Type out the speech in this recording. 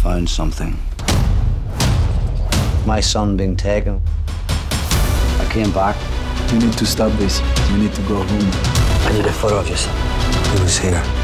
found something. My son being taken. I came back. You need to stop this. You need to go home. I need a photo of your son. He was here.